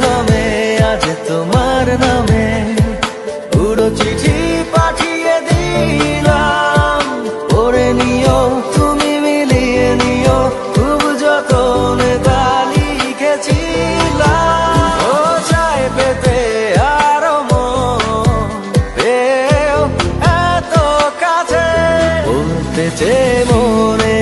ঘমে, আজ তোমার নামে পুরো চিঠি পাঠিয়ে দিলাম। পড়ে নিও, তুমি মিলিয়ে নিও, খুব যতন তা লিখেছিলাম। ও চাই পেতে আরও এত কাছে। বলতে চেয়ে মনে